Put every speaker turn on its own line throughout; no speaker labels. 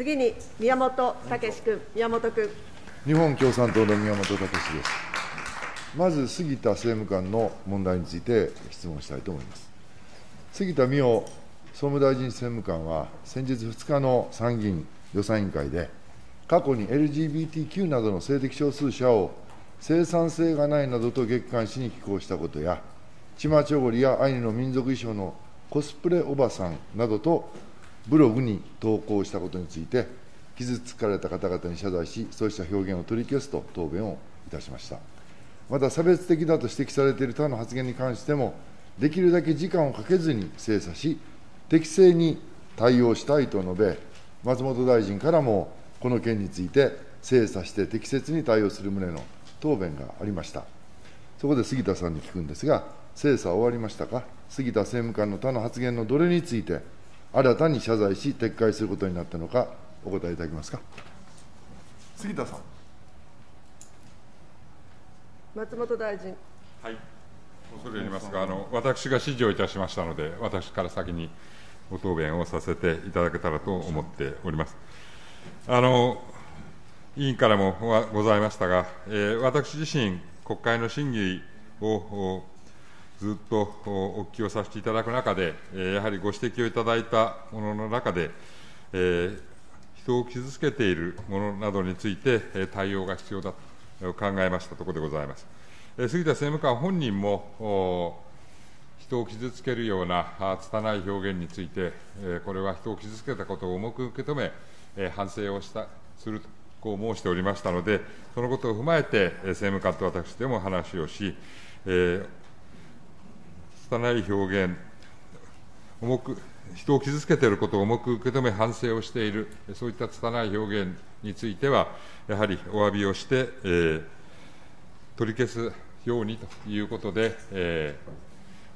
次に宮本武君、宮本君。
日本共産党の宮本武です。まず杉田政務官の問題について質問したいと思います。杉田水脈総務大臣政務官は、先日2日の参議院予算委員会で、過去に LGBTQ などの性的少数者を生産性がないなどと月刊誌に寄稿したことや、チマチョゴリやアイヌの民族衣装のコスプレおばさんなどとブログに投稿したことについて、傷つかれた方々に謝罪し、そうした表現を取り消すと答弁をいたしました。また、差別的だと指摘されている他の発言に関しても、できるだけ時間をかけずに精査し、適正に対応したいと述べ、松本大臣からもこの件について精査して適切に対応する旨の答弁がありました。そこで杉田さんに聞くんですが、精査終わりましたか、杉田政務官の他の発言のどれについて、新たに謝罪し、撤回することになったのか、お答えいただけますか？杉田さん。
松本大臣。
はい。恐れ入りますが、あの私が指示をいたしましたので、私から先にご答弁をさせていただけたらと思っております。あの委員からもございましたが、えー、私自身、国会の審議をずっとお聞きをさせていただく中で、やはりご指摘をいただいたものの中で、え、人を傷つけているものなどについて対応が必要だと考えましたところでございます。杉田政務官本人も、人を傷つけるような拙い表現について、これは人を傷つけたことを重く受け止め、反省をしたするとこう申しておりましたので、そのことを踏まえて、政務官と私でも話をし、えー拙い表現、重く、人を傷つけていることを重く受け止め、反省をしている、そういった拙い表現については、やはりお詫びをして、えー、取り消すようにということで、え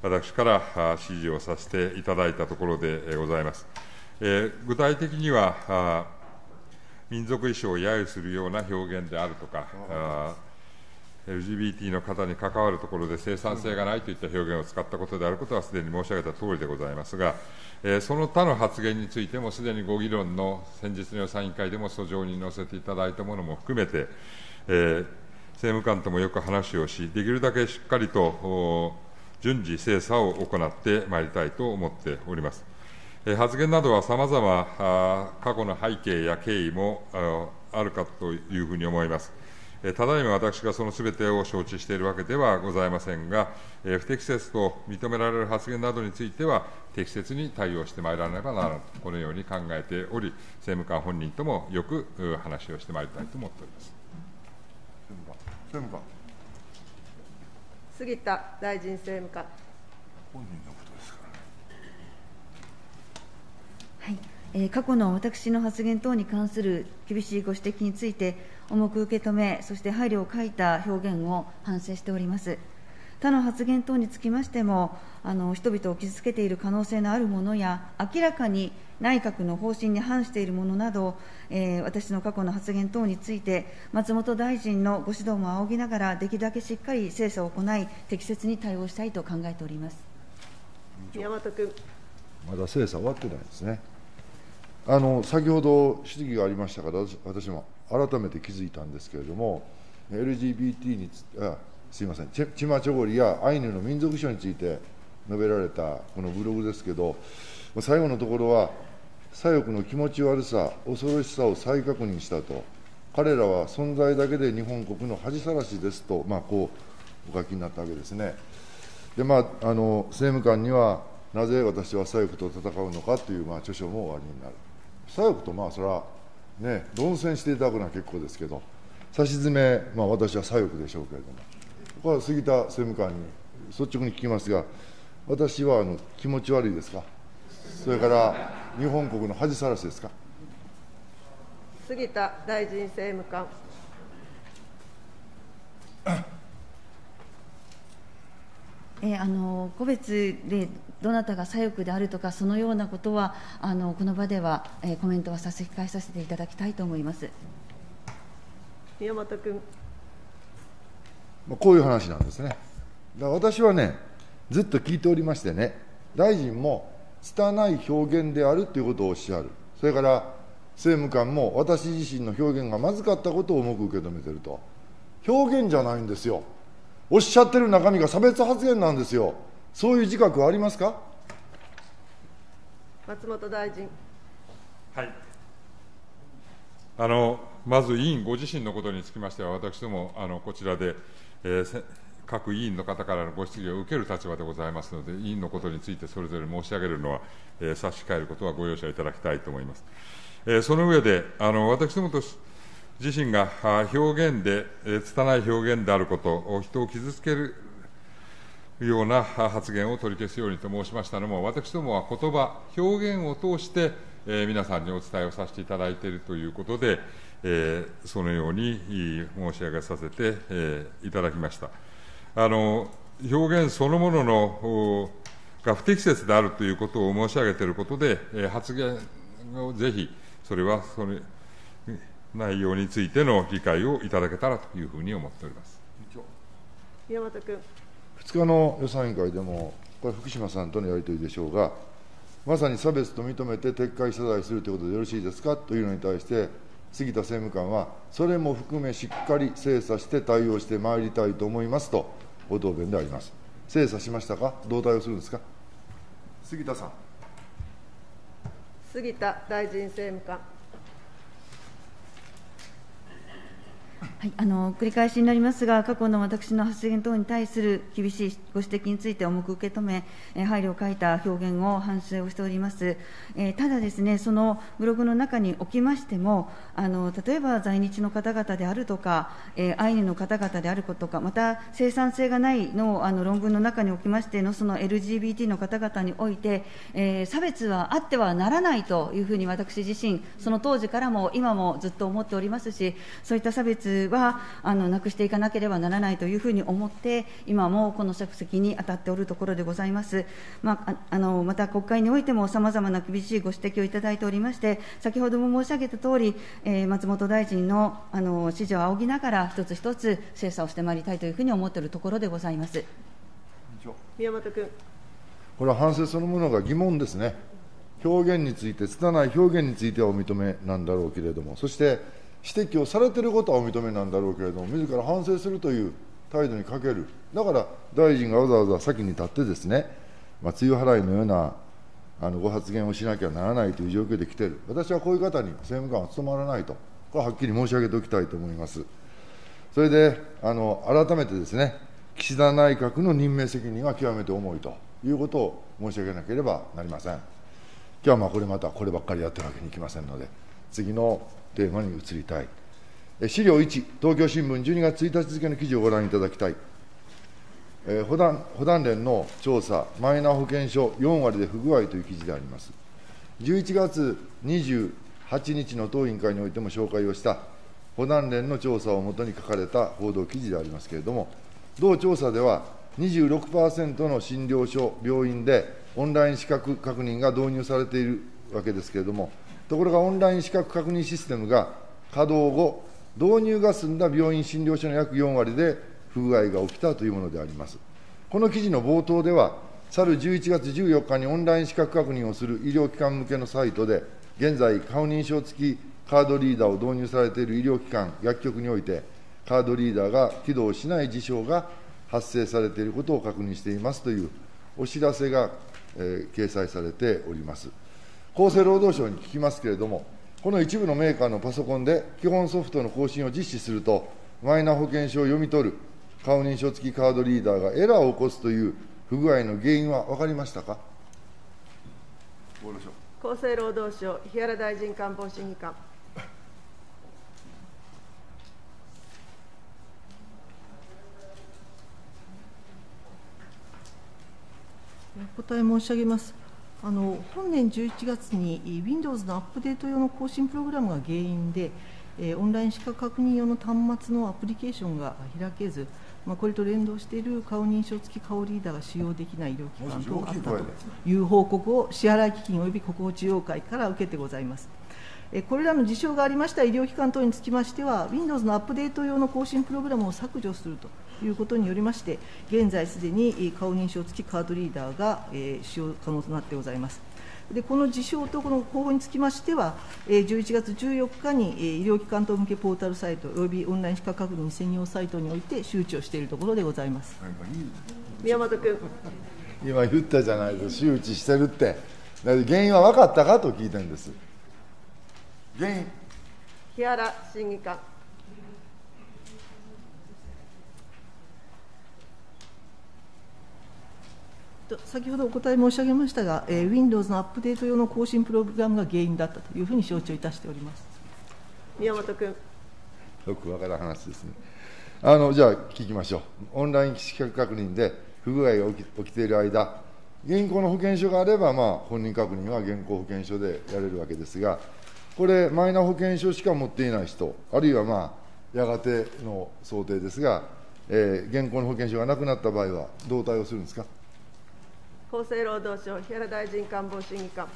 ー、私から指示をさせていただいたところでございます。えー、具体的には、民族衣装を揶揄するような表現であるとか、LGBT の方に関わるところで生産性がないといった表現を使ったことであることはすでに申し上げたとおりでございますが、え、その他の発言についても、すでにご議論の先日の予算委員会でも訴状に載せていただいたものも含めて、え、政務官ともよく話をし、できるだけしっかりと順次精査を行ってまいりたいと思っております。え、発言などはさまざま過去の背景や経緯もあるかというふうに思います。ただいま私がそのすべてを承知しているわけではございませんが、不適切と認められる発言などについては、適切に対応してまいらねばならないと、このように考えており、政務官本人ともよく話をしてまいりたいと思っております
政務官
杉田大臣政務官。
本人のことです
からね。はいえ過去の私の発言等に関する厳しいご指摘について、重く受け止め、そして配慮を欠いた表現を反省しております。他の発言等につきましても、あの人々を傷つけている可能性のあるものや、明らかに内閣の方針に反しているものなど、えー、私の過去の発言等について、松本大臣のご指導も仰ぎながら、できるだけしっかり精査を行い、適切に対応したいと考えております
宮本君。
まだ精査終わってないですね。あの先ほど質疑がありましたから、私も改めて気づいたんですけれども、LGBT につあすみません、チマチョゴリやアイヌの民族衣装について述べられたこのブログですけど、最後のところは、左翼の気持ち悪さ、恐ろしさを再確認したと、彼らは存在だけで日本国の恥さらしですと、まあ、こうお書きになったわけですね。でまあ、あの政務官には、なぜ私は左翼と戦うのかという、まあ、著書もおありになる。左翼とまあそれはね論戦していただくのは結構ですけど差し詰め、まあ、私は左翼でしょうけれどもこれは杉田政務官に率直に聞きますが私はあの気持ち悪いですか？それから日本国の恥さらしですか？
杉田大臣政務官。
えあの個別でどなたが左翼であるとか、そのようなことは、あのこの場では、えー、コメントは差し控えさせていただきたいと思います。
宮本君。
こういう話なんですね。だ私はね、ずっと聞いておりましてね、大臣も拙い表現であるということをおっしゃる、それから政務官も私自身の表現がまずかったことを重く受け止めていると、表現じゃないんですよ、おっしゃってる中身が差別発言なんですよ、そういう自覚はありますか？
松本大臣。
はいあのまず委員ご自身のことにつきましては、私どもあのこちらで、えー、各委員の方からのご質疑を受ける立場でございますので、委員のことについてそれぞれ申し上げるのは、えー、差し控えることはご容赦いただきたいと思います。えー、その上で、あの私どもと自身が表現で、えー、拙い表現であることを、人を傷つけるような発言を取り消すようにと申しましたのも、私どもは言葉、表現を通して、えー、皆さんにお伝えをさせていただいているということで、えー、そのように申し上げさせて、えー、いただきました。あの表現そのもののが不適切であるということを申し上げていることで、えー、発言をぜひ、それはそれ内容についての理解をいただけたらというふうに思っております
宮本君。
2日の予算委員会でも、これ、福島さんとのやり取りでしょうが、まさに差別と認めて撤回謝罪するということでよろしいですかというのに対して、杉田政務官は、それも含めしっかり精査して対応してまいりたいと思いますと、ご答弁であります。精査しましたか、どう対応するんですか？杉田さん。
杉田大臣政務官。
はい、あの繰り返しになりますが、過去の私の発言等に対する厳しいご指摘について重く受け止め、え配慮を欠いた表現を反省をしております。えー、ただですね、そのブログの中におきましても、あの例えば在日の方々であるとか、えー、アイヌの方々であることか、また生産性がないのあの論文の中におきましてのその LGBT の方々において、えー、差別はあってはならないというふうに私自身、その当時からも今もずっと思っておりますし、そういった差別はあのなくしていかなければならないというふうに思って、今もこの着席に当たっておるところでございます。まあ、あのまた国会においてもさまざまな厳しいご指摘をいただいておりまして、先ほども申し上げたとおり、えー、松本大臣のあの指示を仰ぎながら、一つ一つ精査をしてまいりたいというふうに思っているところでございます
宮本君。
これは反省そのものが疑問ですね。表現について、拙い表現についてはお認めなんだろうけれども、そして指摘をされていることはお認めなんだろうけれども、自ら反省するという態度に欠ける、だから大臣がわざわざ先に立ってですね、まあ、梅雨払いのようなあのご発言をしなきゃならないという状況で来ている、私はこういう方に政務官は務まらないと、これははっきり申し上げておきたいと思います。それであの改めてですね、岸田内閣の任命責任は極めて重いということを申し上げなければなりません。今日はまあこれまたこればっかりやってるわけにいきませんので、次のテーマに移りたい。資料1、東京新聞12月1日付の記事をご覧いただきたい。えー、保団保団連の調査、マイナ保険証4割で不具合という記事であります。11月28日の当委員会においても紹介をした保団連の調査をもとに書かれた報道記事でありますけれども、同調査では26%の診療所、病院でオンライン資格確認が導入されているわけですけれども、ところがオンライン資格確認システムが稼働後、導入が済んだ病院診療所の約4割で不具合が起きたというものであります。この記事の冒頭では、去る11月14日にオンライン資格確認をする医療機関向けのサイトで、現在、顔認証付きカードリーダーを導入されている医療機関、薬局において、カードリーダーが起動しない事象が発生されていることを確認していますというお知らせが、えー、掲載されております。厚生労働省に聞きますけれども、この一部のメーカーのパソコンで基本ソフトの更新を実施すると、マイナ保険証を読み取る顔認証付きカードリーダーがエラーを起こすという不具合の原因は分かりましたか？
厚生労働省、日原大臣官房審議官。
お答え申し上げます。あの本年11月に Windows のアップデート用の更新プログラムが原因で、えー、オンライン資格確認用の端末のアプリケーションが開けず、まあ、これと連動している顔認証付き顔リーダーが使用できない医療機関とあったという報告を支払い基金及び国保地方会から受けてございます。これらの事象がありました医療機関等につきましては、Windows のアップデート用の更新プログラムを削除するということによりまして、現在すでに顔認証付きカードリーダーが、えー、使用可能となってございます。でこの事象とこの方法につきましては、えー11月14日に、えー医療機関等向けポータルサイトおよびオンライン資格確認専用サイトにおいて周知をしているところでございます。
宮本君。
今言ったじゃないです周知してるって、だから原因は分かったかと聞いてるんです。原因、
木原審議官。
先ほどお答え申し上げましたが、えー Windows のアップデート用の更新プログラムが原因だったというふうに承知をいたしております。
宮本君。
よく分からん話ですね。あのじゃあ聞きましょう。オンライン資格確認で不具合が起き起きている間、現行の保険証があれば、まあ、本人確認は現行保険証でやれるわけですが、これ、マイナ保険証しか持っていない人、あるいは、まあ、やがての想定ですが、えー現行の保険証がなくなった場合は、どう対応するんですか？
厚生労働省木原大臣官房審議官。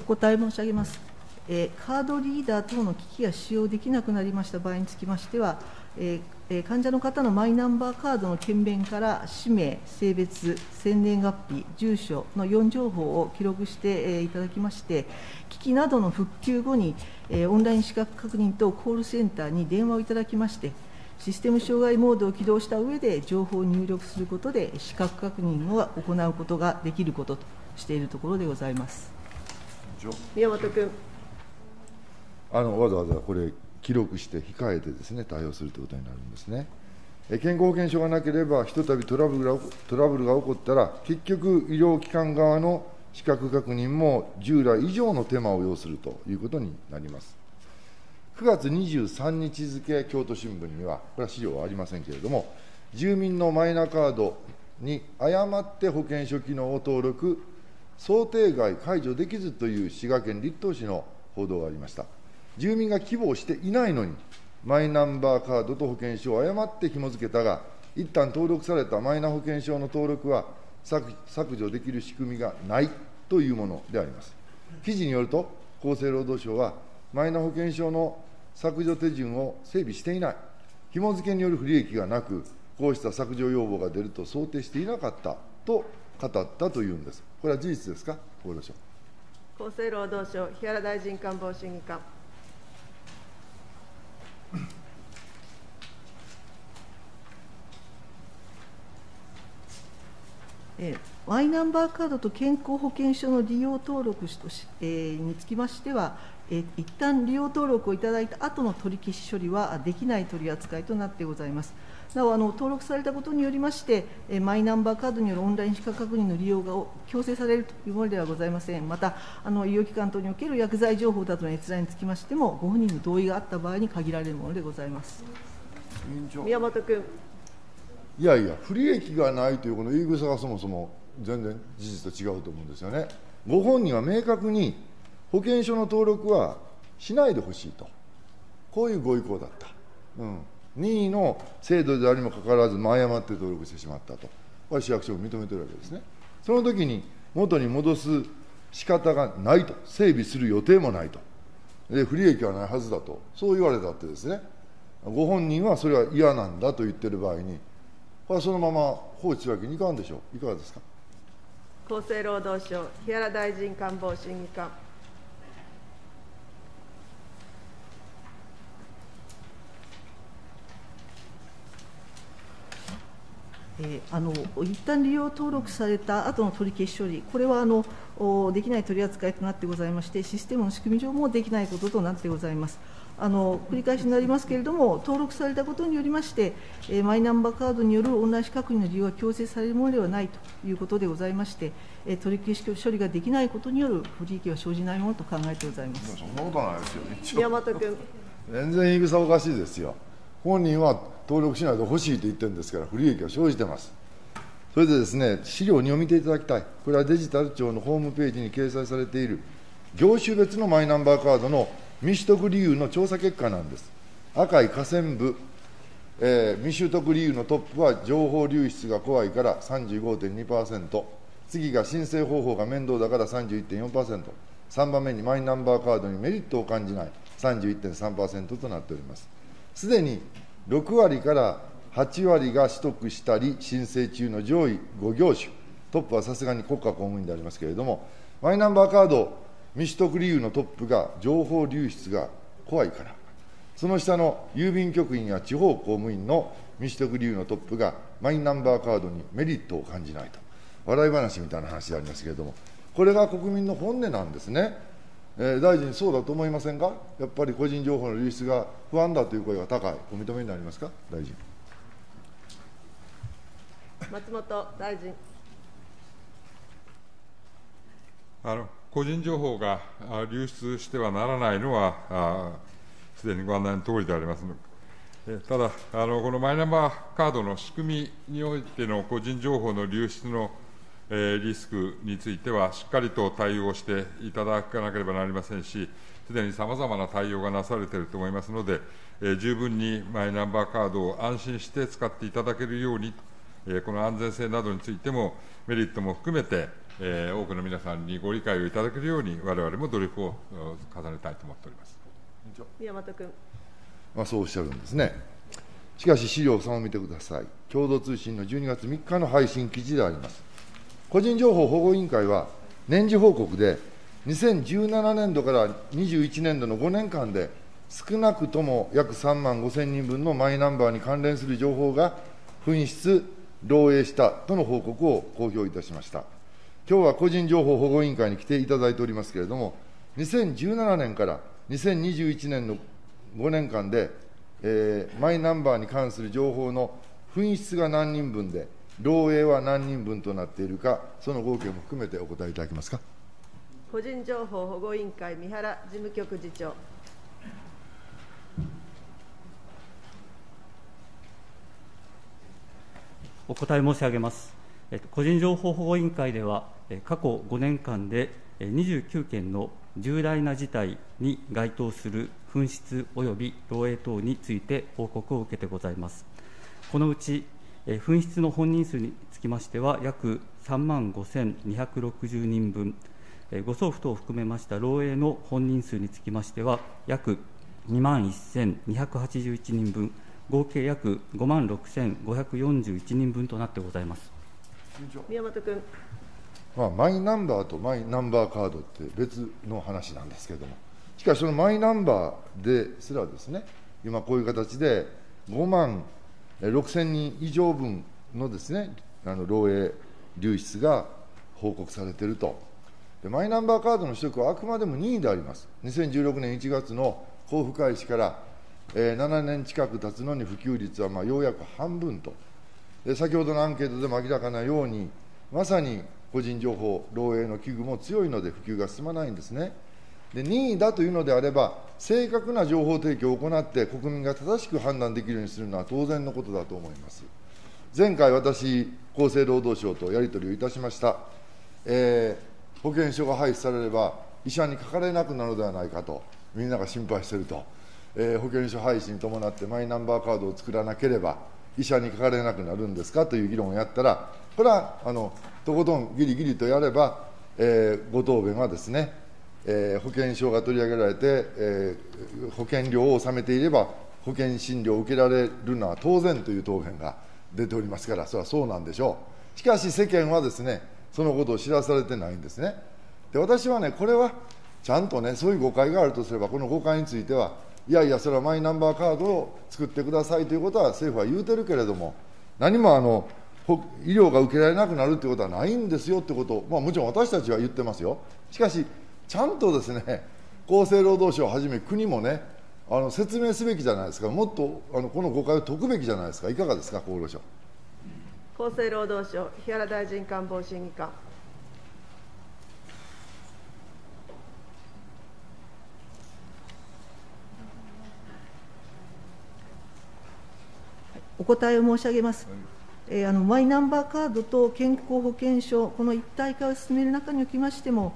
お答え申し上げます。えーカードリーダー等の機器が使用できなくなりました場合につきましては、ええ患者の方のマイナンバーカードの検便から氏名、性別、生年月日、住所の4情報を記録してえーいただきまして、機器などの復旧後に、えーオンライン資格確認等コールセンターに電話をいただきまして、システム障害モードを起動した上で情報を入力することで、資格確認を行うことができることとしているところでございます。
宮本君。
あのわざわざこれ、記録して控えてですね、対応するということになるんですね。健康保険証がなければ、ひとたびトラブルがトラブルが起こったら、結局、医療機関側の資格確認も従来以上の手間を要するということになります。9月23日付、京都新聞には、これは資料はありませんけれども、住民のマイナカードに誤って保険証機能を登録、想定外解除できずという滋賀県栗東市の報道がありました。住民が希望していないのに、マイナンバーカードと保険証を誤って紐付けたが、一旦登録されたマイナ保険証の登録は削削除できる仕組みがないというものであります。記事によると、厚生労働省は、マイナ保険証の削除手順を整備していない、紐付けによる不利益がなく、こうした削除要望が出ると想定していなかったと語ったというんです。これは事実ですか、厚労省。
厚生労働省木原大臣官房審議官。
えマイナンバーカードと健康保険証の利用登録し、えーにつきましては、えー一旦利用登録をいただいた後の取り消し処理はできない取り扱いとなってございます。なおあの登録されたことによりまして、えーマイナンバーカードによるオンライン資格確認の利用が強制されるというものではございません。また、あの医療機関等における薬剤情報などの閲覧につきましても、ご本人の同意があった場合に限られるものでございます。
宮本君。
いやいや、不利益がないというこの言い草がそもそも全然事実と違うと思うんですよね。ご本人は明確に保険証の登録はしないでほしいと、こういうご意向だった。うん、任意の制度であるにもかかわらず、誤って登録してしまったと、これは市役所も認めてるわけですね。その時に元に戻す仕方がないと、整備する予定もないと、で不利益はないはずだと、そう言われたってですね、ご本人はそれは嫌なんだと言ってる場合に、これはそのまま放置するわけにいかんでしょう、いかがですか？
厚生労働省木原大臣官房審議官。
えーあの一旦利用登録された後の取り消し処理、これはあのおできない取り扱いとなってございまして、システムの仕組み上もできないこととなってございます。あの繰り返しになりますけれども、登録されたことによりまして、えーマイナンバーカードによるオンライン資格認の利用が強制されるものではないということでございまして、えー取り消し処理ができないことによる不利益は生じないものと考えてございます。
そんなことないですよ、一
宮本君。
全然言い草おかしいですよ。本人は登録しないでほしいと言ってるんですから、不利益は生じてます。それでですね、資料2を見ていただきたい。これはデジタル庁のホームページに掲載されている、業種別のマイナンバーカードの未取得理由の調査結果なんです。赤い下線部、えー未取得理由のトップは情報流出が怖いから35.2%、次が申請方法が面倒だから31.4%、3番目にマイナンバーカードにメリットを感じない31.3%となっております。すでに6割から8割が取得したり申請中の上位5業種、トップはさすがに国家公務員でありますけれども、マイナンバーカード未取得理由のトップが情報流出が怖いから、その下の郵便局員や地方公務員の未取得理由のトップがマイナンバーカードにメリットを感じないと、笑い話みたいな話でありますけれども、これが国民の本音なんですね。えー、大臣、そうだと思いませんか、やっぱり個人情報の流出が不安だという声が高い、お認めになりますか、大臣。
松本大臣。
あの個人情報が流出してはならないのは、すでにご案内のとおりでありますのただあの、このマイナンバーカードの仕組みにおいての個人情報の流出の、えー、リスクについては、しっかりと対応していただかなければなりませんし、すでにさまざまな対応がなされていると思いますので、えー、十分にマイナンバーカードを安心して使っていただけるように、えー、この安全性などについても、メリットも含めて、えー、多くの皆さんにご理解をいただけるように、われわれも努力を重ねたいと思っております
宮本君。
まあ、そうおっしゃるんですね。しかし、資料3を見てください。共同通信の12月3日の配信記事であります。個人情報保護委員会は、年次報告で、2017年度から21年度の5年間で、少なくとも約3万5000人分のマイナンバーに関連する情報が紛失、漏洩したとの報告を公表いたしました。今日は個人情報保護委員会に来ていただいておりますけれども、2017年から2021年の5年間で、えー、マイナンバーに関する情報の紛失が何人分で、漏洩は何人分となっているか、その合計も含めてお答えいただけますか？
個人情報保護委員会、三原事務局次長。
お答え申し上げます。個人情報保護委員会では、過去5年間で29件の重大な事態に該当する紛失及び漏洩等について報告を受けてございます。このうち、紛失の本人数につきましては、約3万5260人分、誤送付等を含めました漏洩の本人数につきましては、約2万1281人分、合計約5万6541人分となってございます。
宮本君。
まあ、マイナンバーとマイナンバーカードって別の話なんですけれども、しかしそのマイナンバーですらですね、今こういう形で5万6000人以上分のですね、あの漏洩流出が報告されていると。でマイナンバーカードの取得はあくまでも任意であります。2016年1月の交付開始から、えー、7年近く経つのに普及率はまあようやく半分と。で先ほどのアンケートでも明らかなように、まさに個人情報漏洩の危惧も強いので普及が進まないんですね。で任意だというのであれば、正確な情報提供を行って、国民が正しく判断できるようにするのは当然のことだと思います。前回、私、厚生労働省とやり取りをいたしました、えー、保険証が廃止されれば、医者にかかれなくなるのではないかと、みんなが心配していると、えー、保険証廃止に伴ってマイナンバーカードを作らなければ、医者にかかれなくなるんですかという議論をやったら、これはあのとことんぎりぎりとやれば、えー、ご答弁はですね、えー、保険証が取り上げられて、えー、保険料を納めていれば、保険診療を受けられるのは当然という答弁が出ておりますから、それはそうなんでしょう。しかし世間はですね、そのことを知らされてないんですね。で私はね、これはちゃんとね、そういう誤解があるとすれば、この誤解については、いやいや、それはマイナンバーカードを作ってくださいということは政府は言うてるけれども、何もあの医療が受けられなくなるということはないんですよということを、まあ、もちろん私たちは言ってますよ。しかし、ちゃんとですね、厚生労働省をはじめ国もね、あの説明すべきじゃないですか、もっとあのこの誤解を解くべきじゃないですか、いかがですか、厚労省。
厚生労働省、日原大臣官房審議官。
お答えを申し上げます。えー、あのマイナンバーカードと健康保険証、この一体化を進める中におきましても、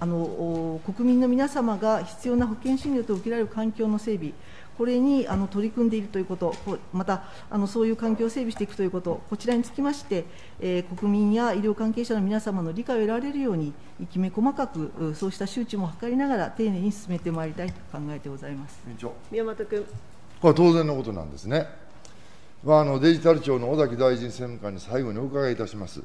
あの国民の皆様が必要な保険診療と受けられる環境の整備、これにあの取り組んでいるということ、またあのそういう環境を整備していくということ、こちらにつきまして、えー、国民や医療関係者の皆様の理解を得られるように、きめ細かく、そうした周知も図りながら、丁寧に進めてまいりたいと考えてございます
宮本君。
これは当然のことなんですね。まあ、あのデジタル庁の尾崎大臣政務官に最後にお伺いいたします。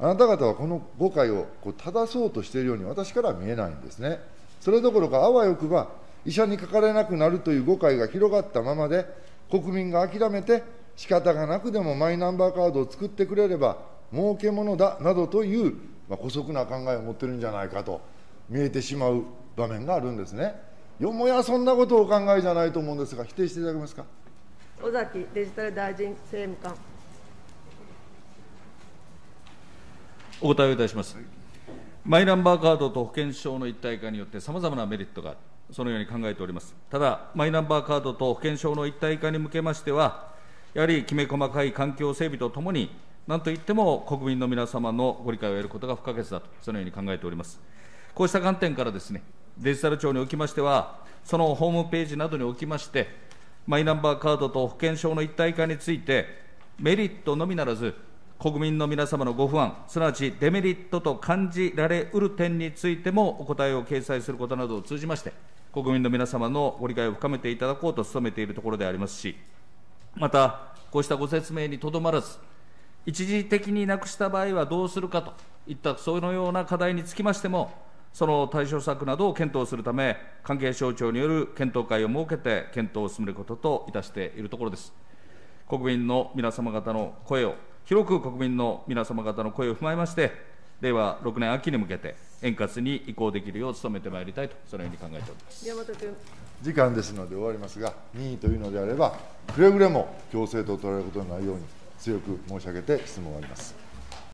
あなた方はこの誤解をこう正そうとしているように私からは見えないんですね。それどころか、あわよくば、医者にかかれなくなるという誤解が広がったままで、国民が諦めて、仕方がなくでもマイナンバーカードを作ってくれれば、儲けものだなどという、まあ、姑息な考えを持ってるんじゃないかと見えてしまう場面があるんですね。よもやそんなことをお考えじゃないと思うんですが、否定していただけますか？
尾崎デジタル大臣政務官。
お答えをいたします。マイナンバーカードと保険証の一体化によってさまざまなメリットがある、そのように考えております。ただ、マイナンバーカードと保険証の一体化に向けましては、やはりきめ細かい環境整備とともに、なんといっても国民の皆様のご理解を得ることが不可欠だと、そのように考えております。こうした観点からですね、デジタル庁におきましては、そのホームページなどにおきまして、マイナンバーカードと保険証の一体化について、メリットのみならず、国民の皆様のご不安、すなわちデメリットと感じられうる点についてもお答えを掲載することなどを通じまして、国民の皆様のご理解を深めていただこうと努めているところでありますし、また、こうしたご説明にとどまらず、一時的になくした場合はどうするかといったそのような課題につきましても、その対処策などを検討するため、関係省庁による検討会を設けて、検討を進めることといたしているところです。国民の皆様方の声を、広く国民の皆様方の声を踏まえまして、令和6年秋に向けて、円滑に移行できるよう努めてまいりたいと、そのように考えております。
宮本君。
時間ですので終わりますが、任意というのであれば、くれぐれも強制と取られることのないように、強く申し上げて質問を終わります。